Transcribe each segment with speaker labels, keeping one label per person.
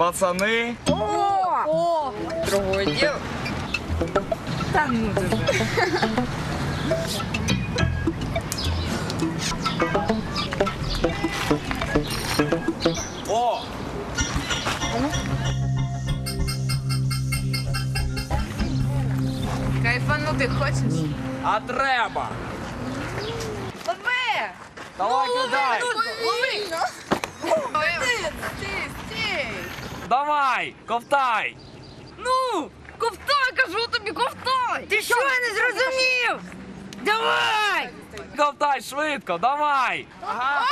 Speaker 1: Пацани,
Speaker 2: О! Другое дело. Та ну дуже.
Speaker 1: о!
Speaker 2: Кайфанути хочеш?
Speaker 1: А треба!
Speaker 2: Лови!
Speaker 1: Давай кидай!
Speaker 2: Лови!
Speaker 1: Давай! Ковтай!
Speaker 2: Ну! Ковтай, кажу тобі, ковтай! Ти що, не зрозумів? Давай!
Speaker 1: Ковтай швидко, давай! Ага.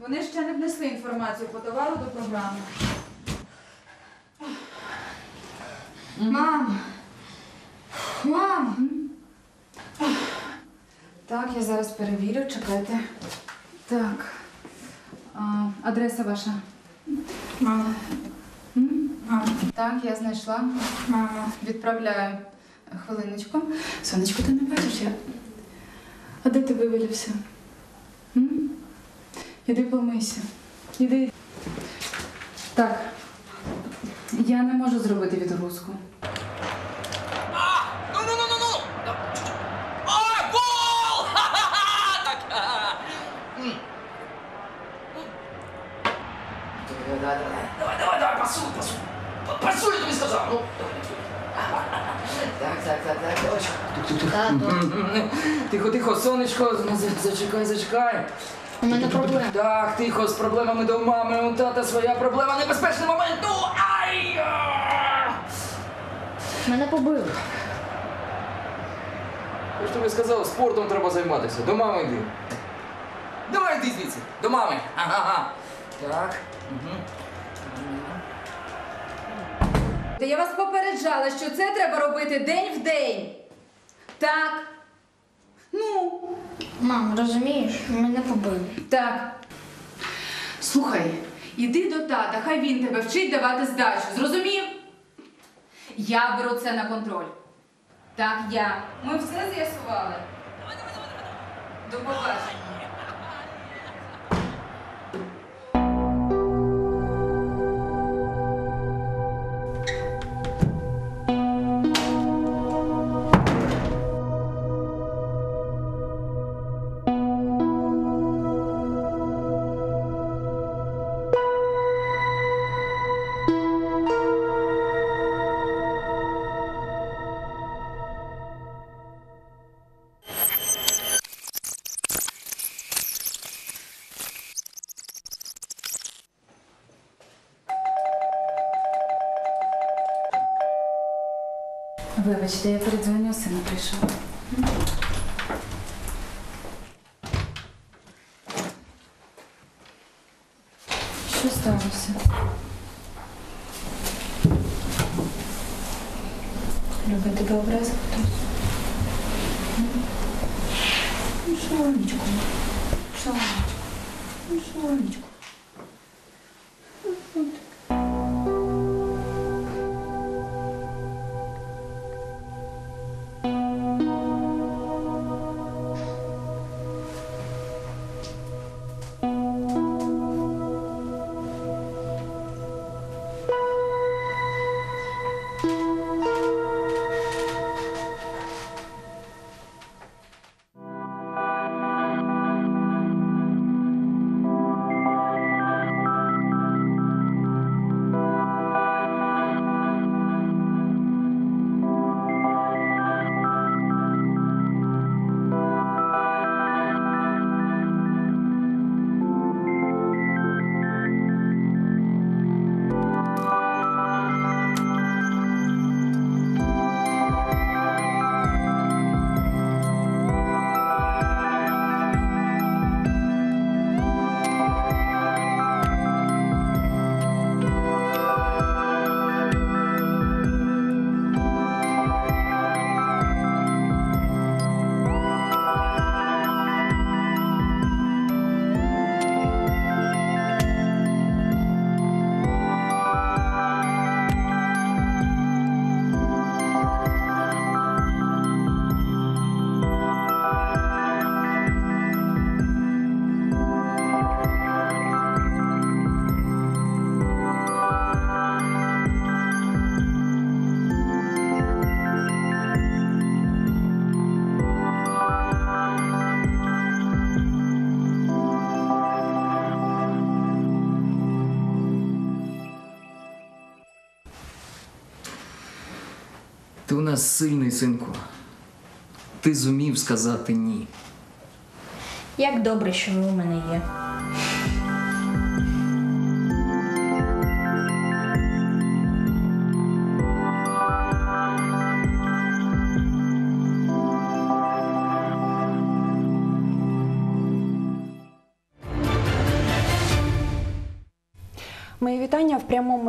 Speaker 3: Вони ще не внесли інформацію по товару до програми.
Speaker 4: Мам! Мам!
Speaker 3: Так, я зараз перевірю, чекайте. Так. А, адреса ваша.
Speaker 4: Мама.
Speaker 3: М?
Speaker 4: Мама.
Speaker 3: Так, я знайшла.
Speaker 4: Мама.
Speaker 3: Відправляю. Хвилиночку. Сонечко, ти не бачиш я. А де ти вивалився? М? Іди помийся. Іди. Так. Я не можу зробити відгрузку.
Speaker 1: Ну, ну, ну, ну, ну! А, гол! Ха-ха-ха! Так, а. М. Давай, давай, давай, давай, пасуй, пасуй. П- Пасуй, я тобі сказав, ну. Так, так, так, так, дочка. Тихо, тихо, сонечко, ну, за- зачекай, зачекай.
Speaker 4: У мене проблема.
Speaker 1: Так, тихо, з проблемами до мами, у тата своя проблема, небезпечний момент, ну, ай! а!
Speaker 4: Мене побили.
Speaker 1: Я ж тобі сказав, спортом треба займатися. До мами йди. Давай йди звідси. До мами. Ага. Так. Угу.
Speaker 3: Та я вас попереджала, що це треба робити день в день. Так. Ну,
Speaker 4: Мам, розумієш, мене побили.
Speaker 3: так. Слухай, іди до тата, хай він тебе вчить давати здачу. Зрозумів? Я беру це на контроль. Так, я. Ми все з'ясували. До побачення. Вибачте,
Speaker 1: синку. Ти зумів сказати ні.
Speaker 4: Як добре, що ви у мене є.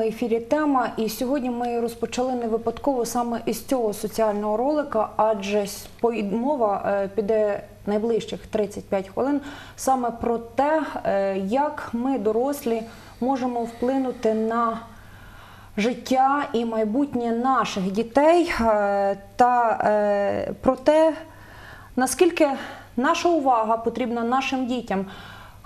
Speaker 5: Ефірі. Тема. І сьогодні ми розпочали не випадково саме із цього соціального ролика, адже мова е, піде найближчих 35 хвилин саме про те, е, як ми, дорослі, можемо вплинути на життя і майбутнє наших дітей е, та про те, наскільки наша увага потрібна нашим дітям.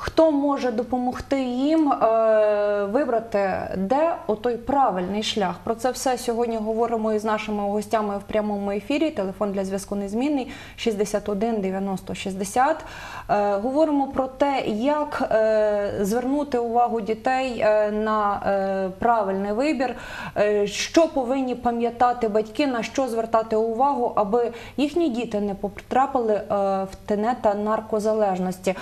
Speaker 5: Хто може допомогти їм е, вибрати, де отой правильний шлях? Про це все сьогодні говоримо із нашими гостями в прямому ефірі. Телефон для зв'язку незмінний 61 90 60. Е, говоримо про те, як е, звернути увагу дітей е, на е, правильний вибір, е, що повинні пам'ятати батьки, на що звертати увагу, аби їхні діти не потрапили е, в тенета наркозалежності.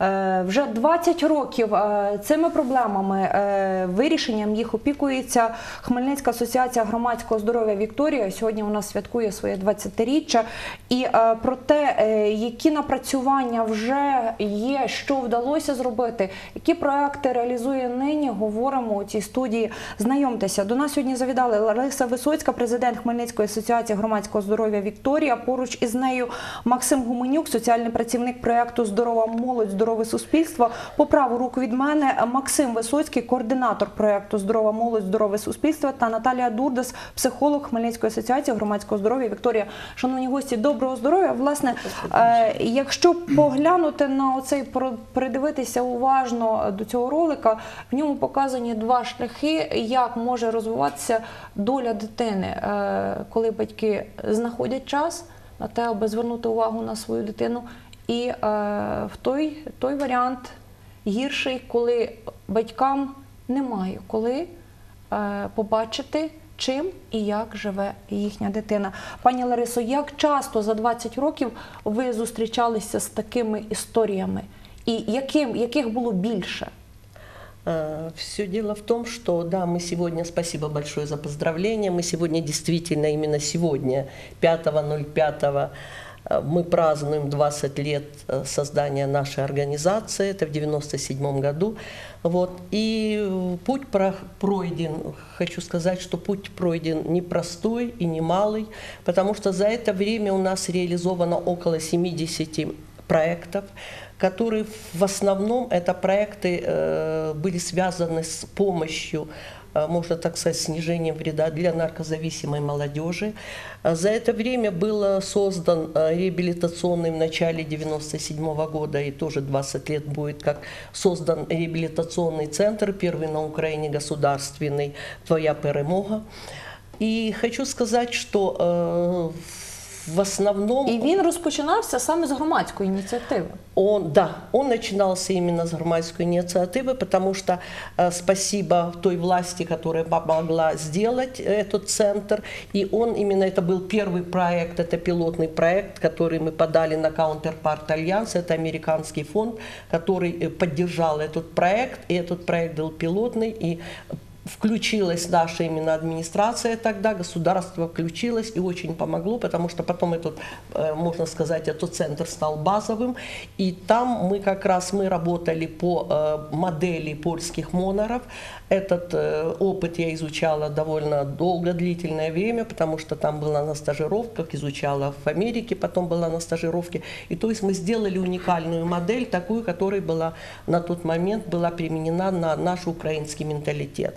Speaker 5: Е, Вже 20 років е, цими проблемами, е, вирішенням їх опікується Хмельницька асоціація громадського здоров'я Вікторія. Сьогодні нас святкує своє 20-річчя. І е, про те, які напрацювання вже є, що вдалося зробити, які проекти реалізує нині, говоримо у цій студії. Знайомтеся. До нас сьогодні завідали Лариса Висоцька, президент Хмельницької асоціації громадського здоров'я Вікторія. Поруч із нею Максим Гуменюк, соціальний працівник проекту Здорова молодь, здорове суспільство. По праву руку від мене Максим Висоцький, координатор проекту Здорова молодь, здорове суспільство та Наталія Дурдас, психолог Хмельницької асоціації громадського здоров'я Вікторія. Шановні гості, доброго здоров'я. Власне, е, якщо поглянути на оцей придивитися уважно до цього ролика, в ньому показані два шляхи, як може розвиватися доля дитини, е, коли батьки знаходять час на те, аби звернути увагу на свою дитину. І е, в той, той варіант гірший, коли батькам немає коли е, побачити, чим і як живе їхня дитина. Пані Ларисо, як часто за 20 років ви зустрічалися з такими історіями? І яким, яких було більше?
Speaker 6: Все дело в том, что да, мы сегодня, спасибо большое за поздравления, мы сегодня действительно, именно сегодня, 5.05, э, мы празднуем 20 лет э, создания нашей организации, это в 97 году. Вот. И э, путь про- пройден, хочу сказать, что путь пройден непростой и немалый, потому что за это время у нас реализовано около 70 проектов, которые в основном это проекты э, были связаны с помощью э, можно так сказать, снижением вреда для наркозависимой молодежи. А За это время был создан э, реабилитационный в начале 97 года, и тоже 20 лет будет, как создан реабилитационный центр, первый на Украине государственный, «Твоя перемога». И хочу сказать, что э, в основном...
Speaker 5: І він розпочинався саме з громадської ініціативи.
Speaker 6: Он, да, он начинался именно с громадской инициативы, потому что э, спасибо той власти, которая помогла сделать этот центр, и он именно это был первый проект, это пилотный проект, который мы подали на Counterpart Альянс, это американский фонд, который э, поддержал этот проект, и этот проект был пилотный, и включилась наша именно администрация тогда, государство включилось и очень помогло, потому что потом этот, э, можно сказать, этот центр стал базовым, и там мы как раз мы работали по э, модели польских моноров. Этот э, опыт я изучала довольно долго, длительное время, потому что там была на стажировках, изучала в Америке, потом была на стажировке. И то есть мы сделали уникальную модель, такую, которая была на тот момент была применена на наш украинский менталитет.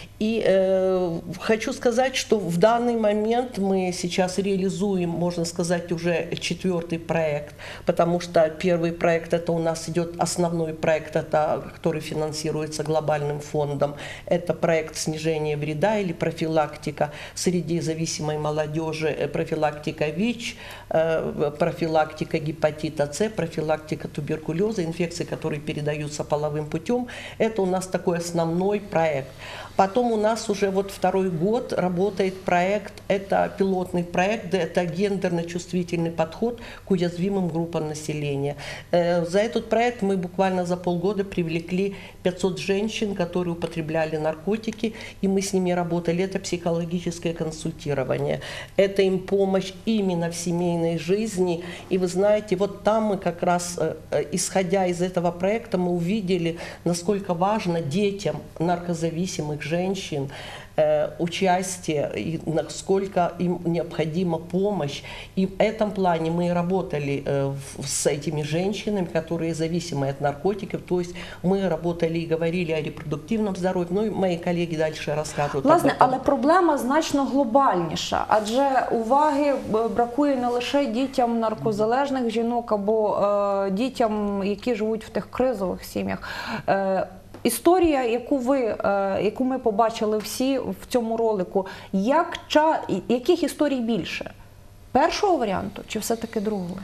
Speaker 6: И э, хочу сказать, что в данный момент мы сейчас реализуем, можно сказать, уже четвертый проект, потому что первый проект это у нас идет основной проект, это, который финансируется глобальным фондом. Это проект снижения вреда или профилактика среди зависимой молодежи, э, профилактика ВИЧ, э, профилактика гепатита С, профилактика туберкулеза, инфекции, которые передаются половым путем. Это у нас такой основной проект. Потом у нас уже вот второй год работает проект, это пилотный проект, это гендерно-чувствительный подход к уязвимым группам населения. Э, За этот проект мы буквально за полгода привлекли 500 женщин, которые употребляли наркотики, и мы с ними работали. Это психологическое консультирование, это им помощь именно в семейной жизни. И вы знаете, вот там мы как раз, э, э, исходя из этого проекта, мы увидели, насколько важно детям наркозависимых женщин э, участие и насколько им необходима помощь. И в этом плане мы и работали э, в- с этими женщинами, которые зависимы от наркотиков. То есть мы работали и говорили о репродуктивном здоровье. Ну и мои коллеги дальше расскажут. об
Speaker 5: Власне,
Speaker 6: этом.
Speaker 5: але проблема значно глобальніша, адже уваги е, бракує не лише дітям наркозалежних жінок або е, дітям, які живуть в тих кризових сім'ях. Е, Історія, яку ви, е, яку ми побачили всі в цьому ролику, як ча, яких історій більше? Першого варіанту чи все-таки другого?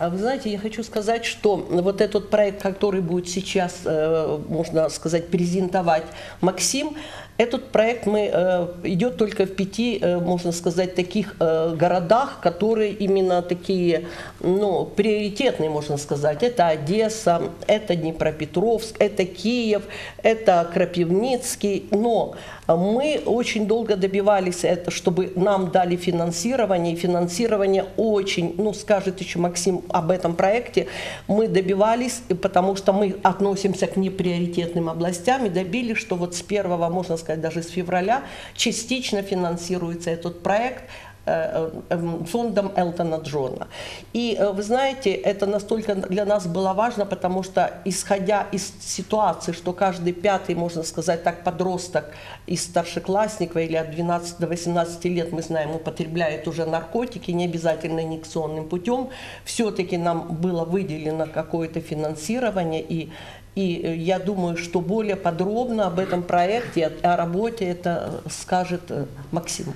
Speaker 6: А вы знаете, я хочу сказать, что вот этот проект, который будет сейчас, э, можно сказать, презентовать Максим, этот проект мы, э, идет только в пяти, э, можно сказать, таких э, городах, которые именно такие, ну, приоритетные, можно сказать. Это Одесса, это Днепропетровск, это Киев, это Крапивницкий. Но мы очень долго добивались, это, чтобы нам дали финансирование. И финансирование очень, ну, скажет еще Максим об этом проекте, мы добивались, потому что мы относимся к неприоритетным областям и добились, что вот с первого, можно сказать, даже с февраля частично финансируется этот проект э, э, фондом Элтона Джона. И э, вы знаете, это настолько для нас было важно, потому что исходя из ситуации, что каждый пятый, можно сказать так, подросток из старшеклассников или от 12 до 18 лет, мы знаем, употребляет уже наркотики, не обязательно инъекционным путем, все-таки нам было выделено какое-то финансирование и и э, я думаю, что более подробно об этом проекте, о о работе это скажет э, Максим.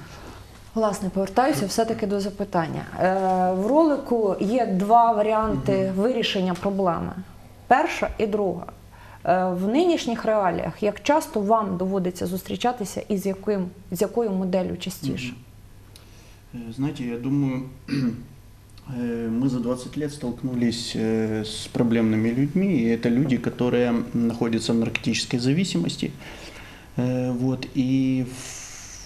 Speaker 5: Власне, повертаюся все-таки до запитання. Е, в ролику є два варіанти вирішення проблеми: перша і друга. Е, в нинішніх реаліях як часто вам доводиться зустрічатися і з яким з якою моделлю частіше?
Speaker 7: Э, Знаете, я думаю, э, мы за 20 лет столкнулись э, с проблемными людьми, и это люди, которые находятся в наркотической зависимости. Э, Вот, и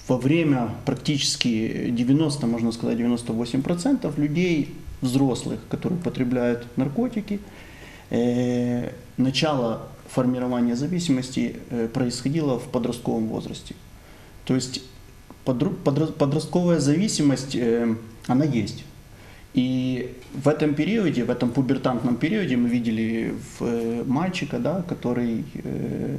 Speaker 7: во время практически 90, можно сказать, 98% людей, взрослых, которые употребляют наркотики, э, начало формирования зависимости э, происходило в подростковом возрасте. То есть подростковая зависимость, э, она есть. И в этом периоде, в этом пубертантном периоде мы видели в, э, мальчика, да, который, э,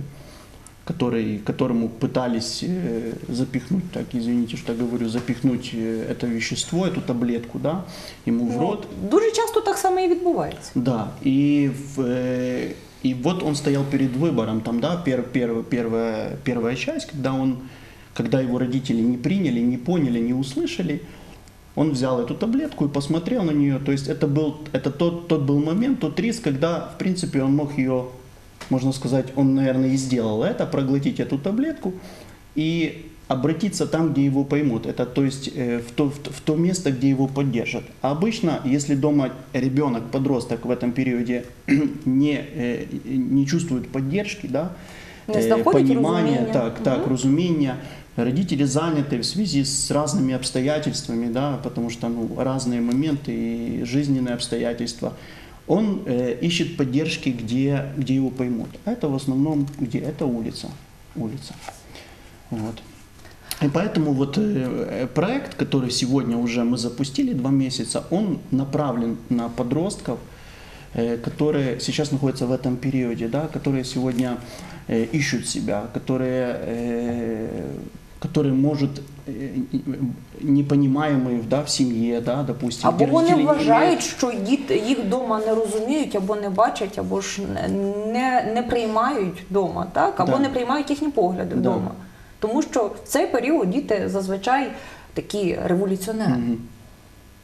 Speaker 7: который, которому пытались э, запихнуть, так извините, что я говорю, запихнуть э, это вещество, эту таблетку, да, ему в рот.
Speaker 5: Ну, дуже часто так само і відбувається.
Speaker 7: Да, и, в, э, и вот он стоял перед выбором, там, да, пер, пер- первая, первая часть, когда он, когда его родители не приняли, не поняли, не услышали, он взял эту таблетку и посмотрел на нее. То есть это был, это тот, тот был момент, тот риск, когда, в принципе, он мог ее, можно сказать, он, наверное, и сделал это, проглотить эту таблетку и обратиться там, где его поймут. Это то есть э, в то, в, в то место, где его поддержат. А обычно, если дома ребенок, подросток в этом периоде не, э, не чувствует поддержки, да, э, понимания, так, так,
Speaker 5: Мгм.
Speaker 7: разумения, родители заняты в связи с разными обстоятельствами, да, потому что ну, разные моменты и жизненные обстоятельства, он э, ищет поддержки, где, где его поймут. Это в основном где? Это улица. Улица. Вот. И поэтому вот э, проект, который сегодня уже мы запустили два месяца, он направлен на подростков, э, которые сейчас находятся в этом периоде, да, которые сегодня э, ищут себя, которые, которые может э, непонимаемые да, в семье, да, допустим.
Speaker 5: Або
Speaker 7: где
Speaker 5: вони
Speaker 7: родители не
Speaker 5: вважають,
Speaker 7: имеют-
Speaker 5: що діти їх вдома не розуміють, або не бачать, або ж не, не, не приймають вдома, так? Або
Speaker 7: Да.
Speaker 5: не приймають їхні погляди
Speaker 7: Да.
Speaker 5: вдома. Тому що в цей період діти зазвичай такі революціонери.
Speaker 7: Мгм.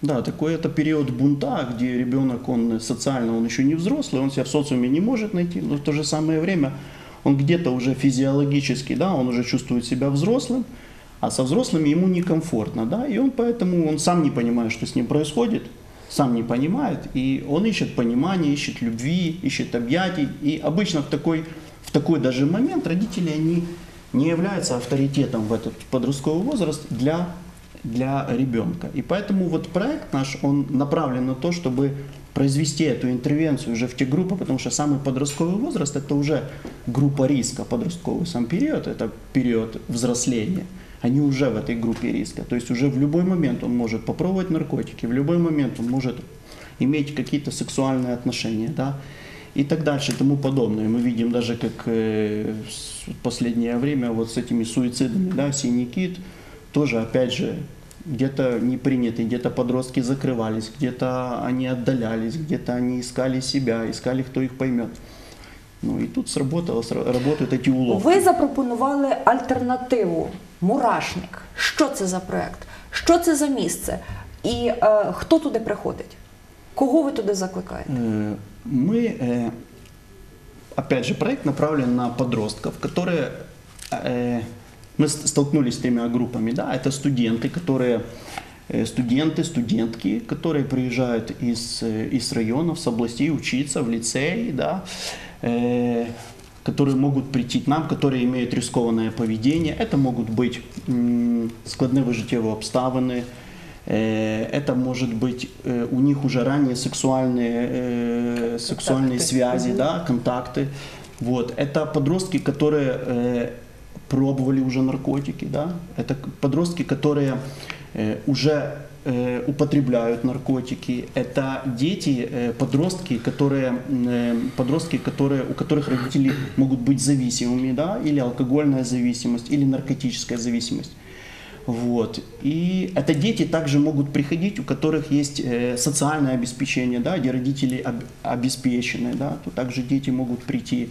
Speaker 7: Да, такой это период бунта, где ребенок, он социально, он еще не взрослый, он себя в социуме не может найти, но в то же самое время он где-то уже физиологически, да, он уже чувствует себя взрослым, а со взрослыми ему некомфортно, да, и он поэтому, он сам не понимает, что с ним происходит, сам не понимает, и он ищет понимания, ищет любви, ищет объятий, и обычно в такой, в такой даже момент родители, они не являются авторитетом в этот подростковый возраст для, для ребенка. И поэтому вот проект наш, он направлен на то, чтобы произвести эту интервенцию уже в те группы, потому что самый подростковый возраст это уже группа риска, подростковый сам период, это период взросления. Они уже в этой группе риска. То есть уже в любой момент он может попробовать наркотики, в любой момент он может иметь какие-то сексуальные отношения, да, и так дальше, и тому подобное. Мы видим даже, как э, в последнее время вот с этими суицидами, да, синий кит, тоже, опять же, где-то не приняты, где-то подростки закрывались, где-то они отдалялись, где-то они искали себя, искали, кто их поймет. Ну і тут сработало, сра- работают эти уловки.
Speaker 5: Ви запропонували альтернативу мурашник. Що це за проект? Що це за місце? І е, хто туди приходить? Кого ви туди закликаєте?
Speaker 7: Э, Мы, э, опять же, проект направлен на подростков, которые э, мы столкнулись с тремя группами, да, это студенты, которые э, студенты, студентки, которые приезжают из, э, из районов, с областей учиться в лицей, да, э, которые могут прийти к нам, которые имеют рискованное поведение. Это могут быть м, складные життєві обставини, Э, Это может быть у них уже ранее сексуальные, сексуальные
Speaker 6: Контакты.
Speaker 7: связи, да, контакты. Вот. Это подростки, которые пробовали уже наркотики, да. Это подростки, которые э, уже э, употребляют наркотики. Это дети, э, подростки, которые, подростки, которые, у которых родители могут быть зависимыми, да, или алкогольная зависимость, или наркотическая зависимость. Вот. И это дети также могут приходить, у которых есть социальное обеспечение, да, где родители об- обеспечены, да, то также дети могут прийти.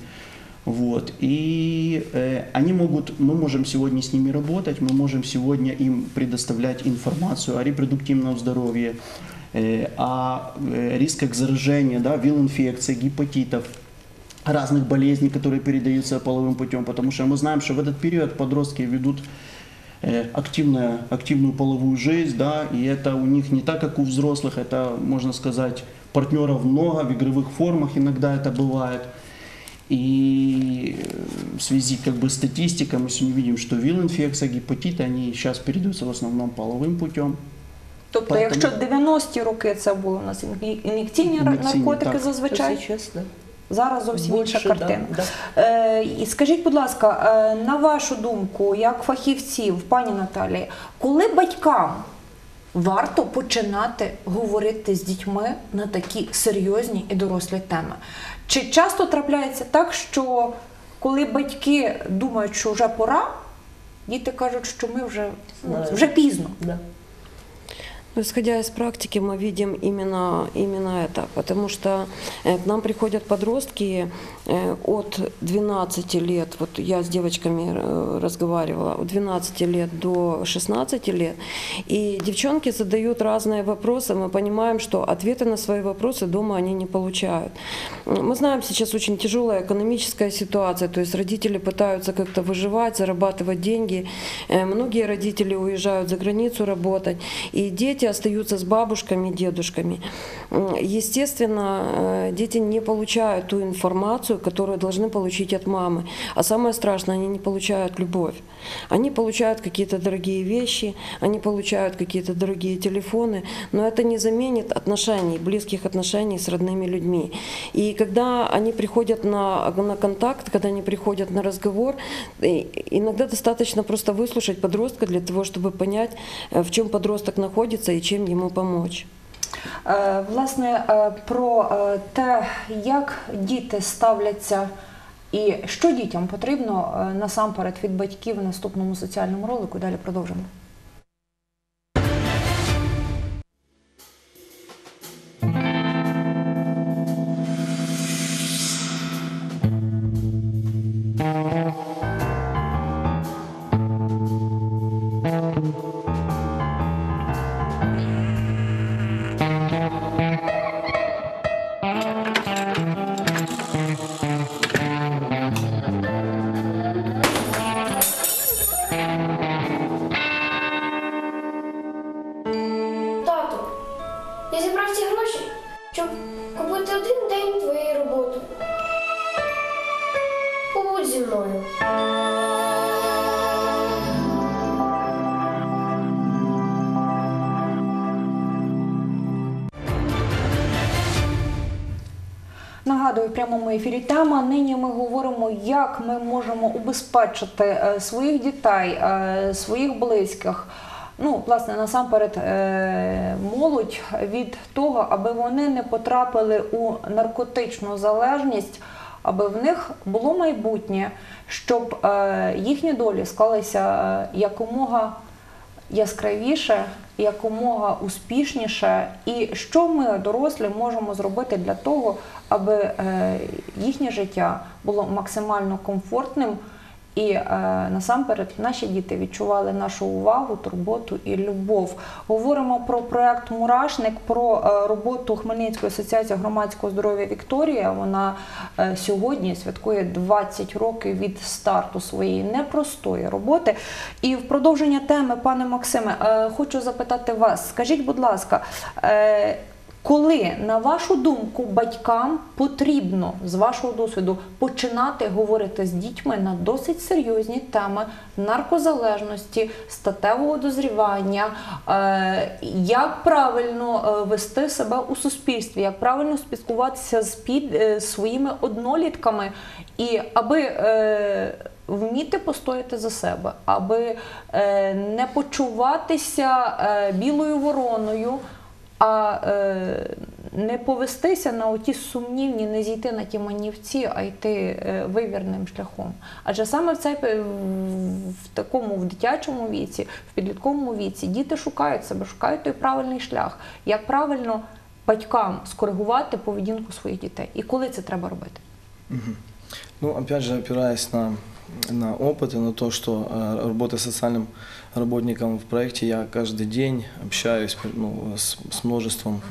Speaker 7: Вот. И э, они могут, мы можем сегодня с ними работать, мы можем сегодня им предоставлять информацию о репродуктивном здоровье, э, о э, рисках заражения, да, вил-инфекций, гепатитов, разных болезней, которые передаются половым путем, потому что мы знаем, что в этот период подростки ведут э, активную, активную половую жизнь, да, и это у них не так, как у взрослых, это, можно сказать, партнеров много, в игровых формах иногда это бывает. И э, в связи как бы с статистикой мы сегодня видим, что вил-инфекция, гепатиты, они сейчас передаются в основном половым путем.
Speaker 5: Тобто,
Speaker 7: Поэтому-
Speaker 5: якщо 90-ті роки це були у нас ін'є- ін'єкційні
Speaker 7: Ін'єкційні,
Speaker 5: наркотики
Speaker 7: так.
Speaker 5: зазвичай,
Speaker 6: Сейчас, да.
Speaker 5: зараз зовсім інша
Speaker 6: Більше, да,
Speaker 5: картина.
Speaker 6: да.
Speaker 5: Е, і скажіть, будь ласка, е, на вашу думку, як фахівців, пані Наталії, коли батькам варто починати говорити з дітьми на такі серйозні і дорослі теми? Чи часто трапляється так, що коли батьки думають, що вже пора, діти кажуть, що ми вже, ну,
Speaker 6: Да.
Speaker 5: вже пізно.
Speaker 6: Да.
Speaker 8: Ну, Исходя из практики, мы видим именно, именно это, потому что э, к нам приходят подростки э, от 12 лет, вот я с девочками э, разговаривала, от 12 лет до 16 лет, и девчонки задают разные вопросы, мы понимаем, что ответы на свои вопросы дома они не получают. Мы знаем, сейчас очень тяжелая экономическая ситуация, то есть родители пытаются как-то выживать, зарабатывать деньги, многие родители уезжают за границу работать, и дети остаются с бабушками, дедушками. Естественно, э, дети не получают ту информацию, которую должны получить от мамы. А самое страшное, они не получают любовь. Они получают какие-то дорогие вещи, они получают какие-то дорогие телефоны, но это не заменит отношений, близких отношений с родными людьми. И когда они приходят на, на контакт, когда они приходят на разговор, и- иногда достаточно просто выслушать подростка для того, чтобы понять, э, в чем подросток находится и чем ему помочь.
Speaker 5: Е, Власне, е, про е, те, як діти ставляться і що дітям потрібно насамперед від батьків в наступному соціальному ролику. Далі продовжимо. Прямому ефірі тема. Нині ми говоримо, як ми можемо убезпечити е, своїх дітей, е, своїх близьких. Ну, власне, насамперед, е, молодь від того, аби вони не потрапили у наркотичну залежність, аби в них було майбутнє, щоб їхні долі склалися якомога яскравіше, якомога успішніше, і що ми, дорослі, можемо зробити для того, аби е, їхнє життя було максимально комфортним. І е, насамперед наші діти відчували нашу увагу, турботу і любов. Говоримо про проект Мурашник, про е, роботу Хмельницької асоціації громадського здоров'я Вікторія. Вона е, сьогодні святкує 20 років від старту своєї непростої роботи. І в продовження теми, пане Максиме, е, хочу запитати вас. Скажіть, будь ласка. Е, коли, на вашу думку, батькам потрібно з вашого досвіду починати говорити з дітьми на досить серйозні теми наркозалежності, статевого дозрівання, е, як правильно е, вести себе у суспільстві, як правильно спілкуватися з під е, своїми однолітками, і аби вміти постояти за себе, аби не почуватися білою вороною а е, не повестися на оті сумнівні, не зійти на ті манівці, а йти е, вивірним шляхом. Адже саме в цей пе- в такому в дитячому віці, в підлітковому віці діти шукають себе, шукають той правильний шлях, як правильно батькам скоригувати поведінку своїх дітей. І коли це треба робити?
Speaker 9: Ну, опять же, опираясь на, на опыт и на то, что э, работая социальным работником в проекте, я каждый день общаюсь ну, с, с множеством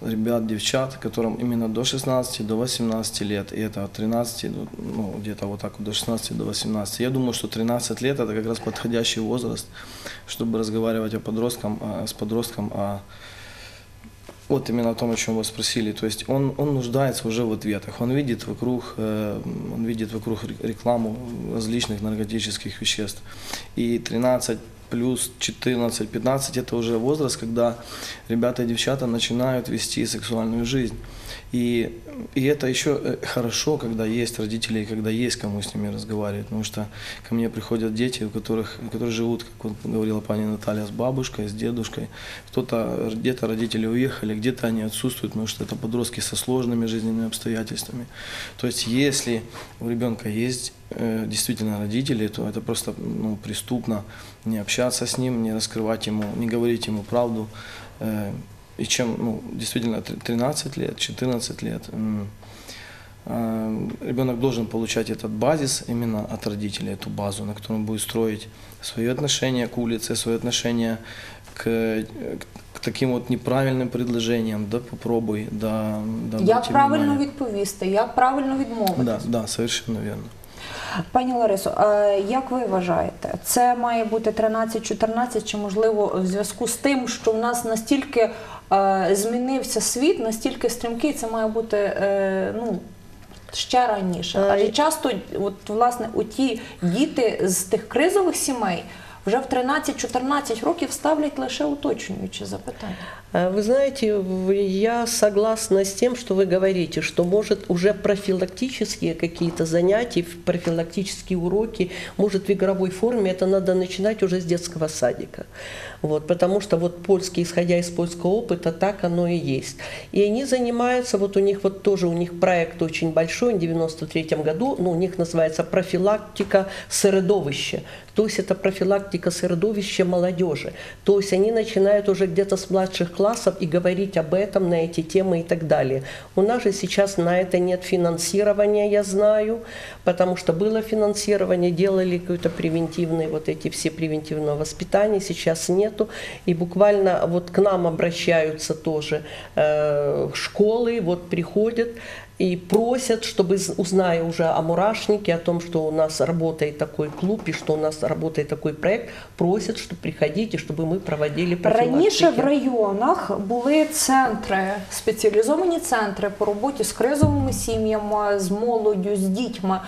Speaker 9: ребят, девчат, которым именно до 16, до 18 лет, и это от 13, до, ну, где-то вот так до 16 до 18. Я думаю, что 13 лет это как раз подходящий возраст, чтобы разговаривать о подросткам, а, с подростком о вот именно о том, о чем вы спросили. То есть он, он нуждается уже в ответах. Он видит вокруг, э, он видит вокруг ре- рекламу различных наркотических веществ. И 13 плюс 14-15 это уже возраст, когда ребята и девчата начинают вести сексуальную жизнь. И, и это еще э, хорошо, когда есть родители, и когда есть кому с ними разговаривать. Потому что ко мне приходят дети, у которых, которые живут, как говорила пани Наталья, с бабушкой, с дедушкой. Кто-то, где-то родители уехали, где-то они отсутствуют, потому что это подростки со сложными жизненными обстоятельствами. То есть если у ребенка есть э, действительно родители, то это просто ну, преступно не общаться с ним, не раскрывать ему, не говорить ему правду. Э, и чем, ну, действительно, тр- 13 лет, 14 лет, м, э, ребенок должен получать этот базис именно от родителей, эту базу, на которой он будет строить свои отношения к улице, свои отношения к, к таким вот неправильным предложениям, да попробуй, да, да
Speaker 5: Як
Speaker 9: обрати
Speaker 5: правильно
Speaker 9: внимание.
Speaker 5: відповісти, як правильно відмовити?
Speaker 9: Да, да, совершенно верно.
Speaker 5: Пані Ларисо, як ви вважаєте, це має бути 13-14, чи можливо в зв'язку з тим, що в нас настільки е, змінився світ, настільки стрімкий, це має бути е, ну, ще раніше.
Speaker 6: Е,
Speaker 5: Адже часто, от, власне, оті діти з тих кризових сімей вже в 13-14 років ставлять лише уточнюючі запитання.
Speaker 6: А Вы знаете, я согласна с тем, что вы говорите, что может уже профилактические какие-то занятия, профилактические уроки, может в игровой форме, это надо начинать уже с детского садика. Вот, потому что вот польский, исходя из польского опыта, так оно и есть. И они занимаются, вот у них вот тоже, у них проект очень большой, в 93 году, ну, у них называется профилактика сыродовища. То есть это профилактика сыродовища молодежи. То есть они начинают уже где-то с младших классов и говорить об этом, на эти темы и так далее. У нас же сейчас на это нет финансирования, я знаю, потому что было финансирование, делали какое-то превентивное, вот эти все превентивного воспитания, сейчас нету. И буквально вот к нам обращаются тоже э, школы, вот приходят, и просят, чтобы, з- узная уже о мурашнике, о том, что у нас работает такой клуб и что у нас работает такой проект, просят, что приходите, чтобы мы проводили
Speaker 5: Раніше в
Speaker 6: профилактики.
Speaker 5: районах були центри, спеціалізовані центри по роботі з кризовими сім'ями, з молоддю, з дітьми.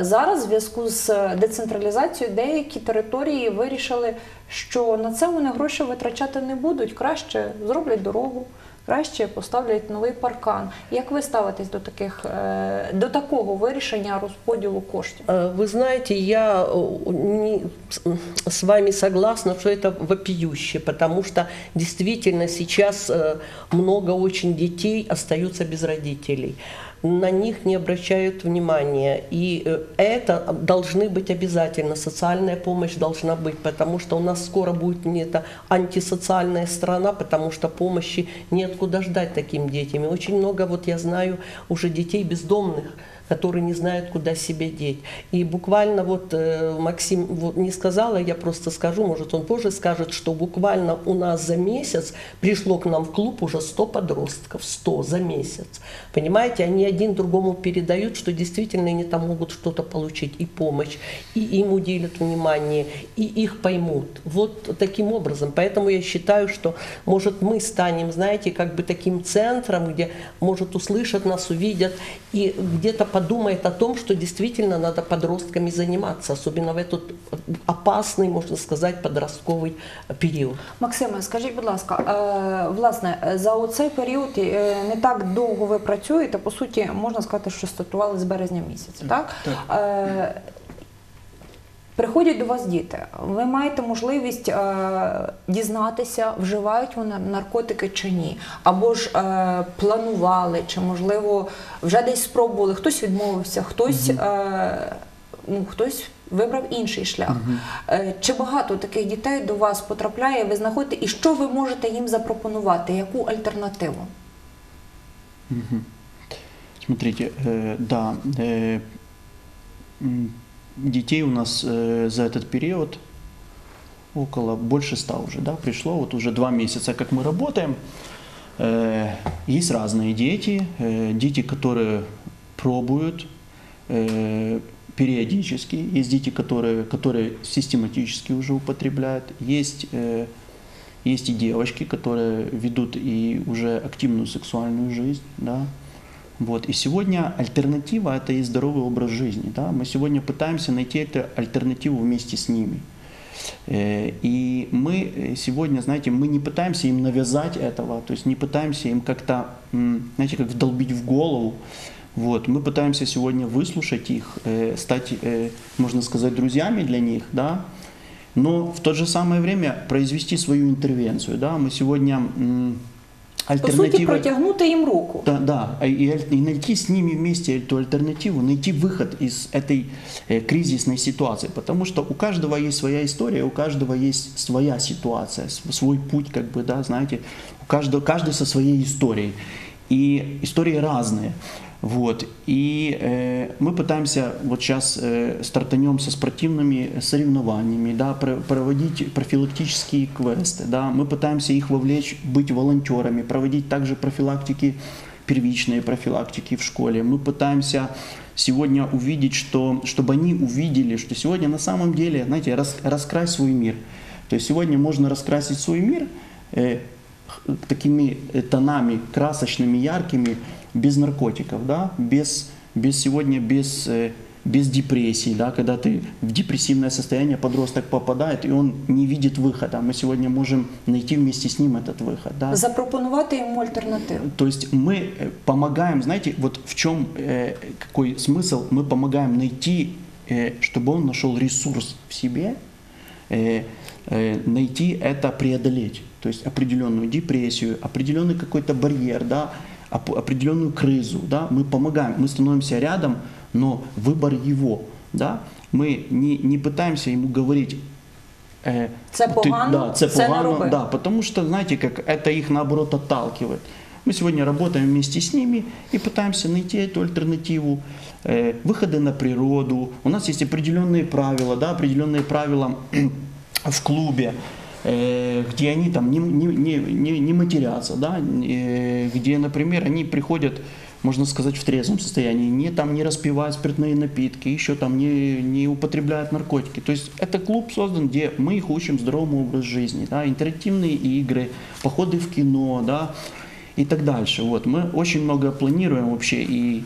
Speaker 5: Зараз, в зв'язку з децентралізацією, деякі території вирішили, що на це вони гроші витрачати не будуть. Краще зроблять дорогу, краще поставлять новий паркан. Як ви ставитесь до таких е, до такого вирішення розподілу коштів?
Speaker 6: Э, Вы знаете, я э, не с- с вами согласна, что это вопиюще, потому что действительно сейчас э, много очень детей остаются без родителей. На них не обращают внимания. И э, это должны быть обязательно. Социальная помощь должна быть, потому что у нас скоро будет не это антисоциальная страна, потому что помощи неоткуда ждать таким детям. И очень много, вот я знаю, уже детей бездомных, которые не знают, куда себя деть. И буквально вот э, Максим вот не сказала, я просто скажу, может он позже скажет, что буквально у нас за месяц пришло к нам в клуб уже 100 подростков, 100 за месяц. Понимаете, они один другому передают, что действительно они там могут что-то получить и помощь, и им уделят внимание, и их поймут. Вот таким образом. Поэтому я считаю, что может мы станем, знаете, как бы таким центром, где может услышат нас, увидят и где-то подумает о том, что действительно надо подростками заниматься, особенно в этот опасный, можно сказать, подростковый период.
Speaker 5: Максиме, скажіть, будь ласка, е, власне, за оцей період е, не так довго ви працюєте, по суті, можна сказати, що стартували з березня місяця, так? Е, Приходять до вас діти. Ви маєте можливість е, дізнатися, вживають вони наркотики чи ні, або ж е, планували, чи можливо вже десь спробували. Хтось відмовився, хтось, е, ну, хтось вибрав інший шлях. Е, Чи багато таких дітей до вас потрапляє? Ви знаходите, і що ви можете їм запропонувати? Яку альтернативу?
Speaker 7: Смотрите, э, да, э, детей у нас э, за этот период около больше ста уже, да, пришло, вот уже два месяца, как мы работаем. Э, Есть разные дети, э, дети, которые пробуют периодически, есть дети, которые, которые систематически уже употребляют, есть есть и девочки, которые ведут и уже активную сексуальную жизнь, да. Вот. И сегодня альтернатива – это и здоровый образ жизни. Да? Мы сегодня пытаемся найти эту альтернативу вместе с ними. Э, И мы э, сегодня, знаете, мы не пытаемся им навязать этого, то есть не пытаемся им как-то, знаете, как вдолбить в голову. Вот. Мы пытаемся сегодня выслушать их, э, стать, можно сказать, друзьями для них, да, но в то же самое время произвести свою интервенцию. Да? Мы сегодня м,
Speaker 5: По
Speaker 7: альтернатива...
Speaker 5: протягнути їм руку.
Speaker 7: Да, да, и, и найти с ними вместе эту альтернативу, найти выход из этой э, кризисной ситуации, потому что у каждого есть своя история, у каждого есть своя ситуация, св- свой путь, как бы, да, знаете, у каждого, каждый со своей историей, и истории разные. Вот. И э, мы пытаемся вот сейчас э, стартанем со спортивными соревнованиями, да, про- проводить профилактические квесты, да, мы пытаемся их вовлечь, быть волонтерами, проводить также профилактики, первичные профилактики в школе. Мы пытаемся сегодня увидеть, что, чтобы они увидели, что сегодня на самом деле, знаете, рас, раскрась свой мир. То есть сегодня можно раскрасить свой мир э, такими тонами красочными, яркими, без наркотиков, да, без, без сегодня без, э, без депрессии, да, когда ты в депрессивное состояние подросток попадает, и он не видит выхода. Мы сегодня можем найти вместе с ним этот выход. Да.
Speaker 5: Запропонувати йому альтернативу.
Speaker 7: То есть мы э, помогаем, знаете, вот в чем э, какой смысл? Мы помогаем найти, чтобы он нашел ресурс в себе, найти это преодолеть. То есть определенную депрессию, определенный какой-то барьер, да, определенную кризу, да, мы помогаем, мы становимся рядом, но выбор его, да, мы не, не пытаемся ему говорить, э,
Speaker 5: Це погано,
Speaker 7: да, це погано, да, потому что, знаете, как это их наоборот отталкивает. Мы сегодня работаем вместе с ними и пытаемся найти эту альтернативу, э, выходы на природу. У нас есть определенные правила, да, определенные правила в клубе. э, где они там не, не, не, не, не матерятся, да, э, где, например, они приходят, можно сказать, в трезвом состоянии, не там не распивают спиртные напитки, еще там не, не употребляют наркотики. То есть это клуб создан, где мы их учим здоровому образу жизни, да, интерактивные игры, походы в кино, да, и так дальше. Вот мы очень много планируем вообще и,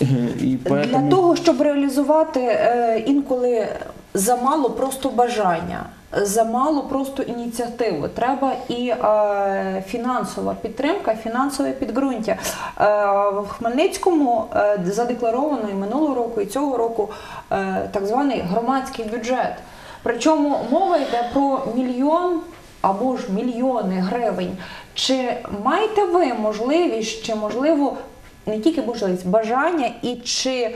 Speaker 7: и поэтому...
Speaker 5: Для того, щоб реалізувати е, інколи замало просто бажання, замало просто ініціативи. Треба і е, фінансова підтримка, фінансове підґрунтя. Е, в Хмельницькому е, задекларовано і минулого року, і цього року е, так званий громадський бюджет. Причому мова йде про мільйон або ж мільйони гривень. Чи маєте ви можливість, чи можливо не тільки можливість, бажання, і чи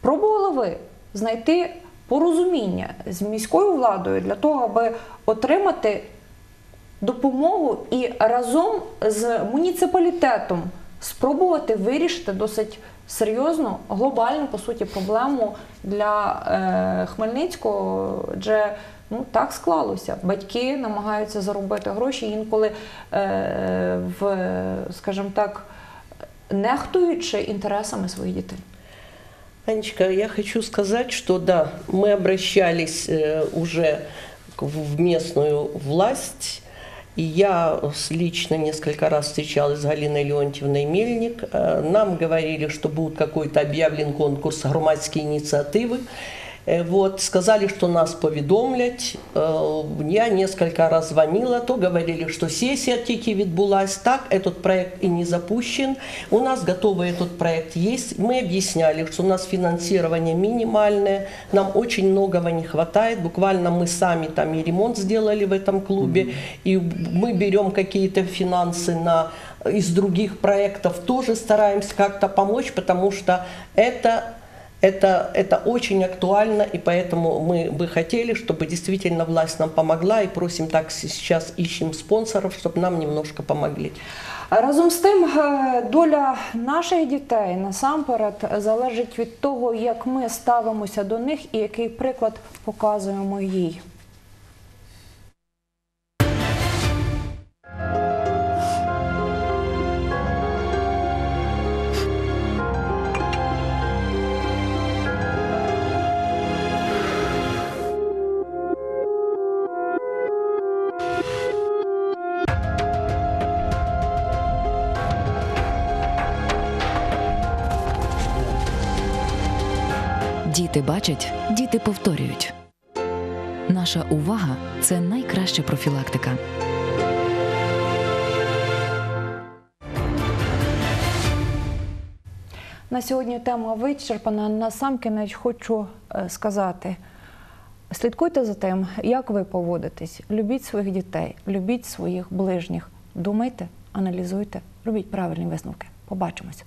Speaker 5: пробували ви знайти порозуміння з міською владою для того, аби отримати допомогу і разом з муніципалітетом спробувати вирішити досить серйозну, глобальну по суті проблему для е, Хмельницького, адже ну так склалося. Батьки намагаються заробити гроші інколи е, в, скажімо так, нехтуючи інтересами своїх дітей.
Speaker 6: Анечка, я хочу сказать, что да, мы обращались э, уже в местную власть, и я лично несколько раз встречалась с Галиной Леонтьевной Мельник. Э, Нам говорили, что будет какой-то объявлен конкурс громадские инициативы. Э, Вот, сказали, что нас поведомлять. Э, Я несколько раз звонила, то говорили, что сессия тільки відбулась. Так, этот проект и не запущен. У нас готовый этот проект есть. Мы объясняли, что у нас финансирование минимальное, нам очень многого не хватает. Буквально мы сами там и ремонт сделали в этом клубе, и мы берем какие-то финансы на из других проектов, тоже стараемся как-то помочь, потому что это это, это очень актуально, и поэтому мы бы хотели, чтобы действительно власть нам помогла, и просим так сейчас ищем спонсоров, чтобы нам немножко помогли.
Speaker 5: Разом з тим, е, доля наших дітей насамперед залежить від того, як ми ставимося до них і який приклад показуємо їй.
Speaker 10: Діти бачать, діти повторюють. Наша увага це найкраща профілактика.
Speaker 5: На сьогодні тема вичерпана. Насамкінець хочу е, сказати: слідкуйте за тим, як ви поводитесь. Любіть своїх дітей, любіть своїх ближніх. Думайте, аналізуйте, робіть правильні висновки. Побачимося.